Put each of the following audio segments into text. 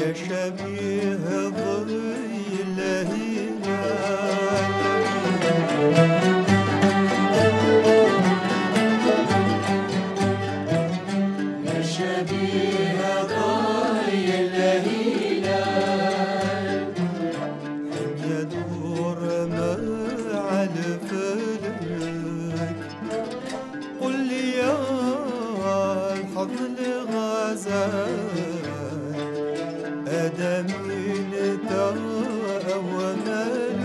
يا شبيه ضي الهلال شبيه أدمين ترى وملك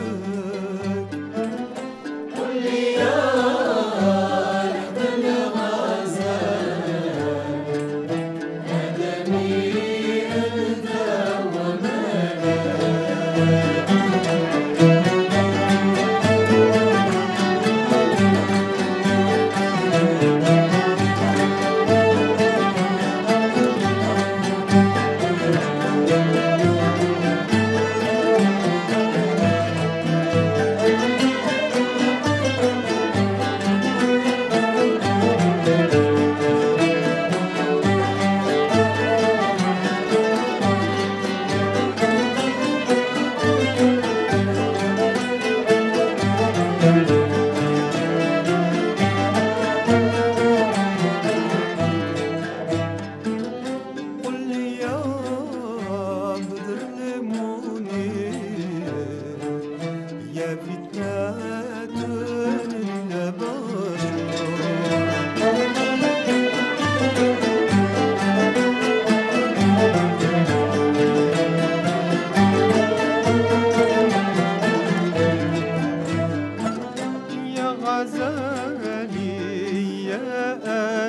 قل لي يا لحظ الغزال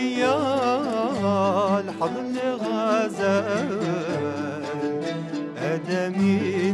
ليال حضن غزال أدمي